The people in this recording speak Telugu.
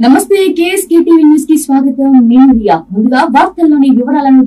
నమస్తే కేఎస్కే టీవీ న్యూస్కి స్వాగతం. నేను రియా. ముందుగా వార్తల్లోని వివరాలను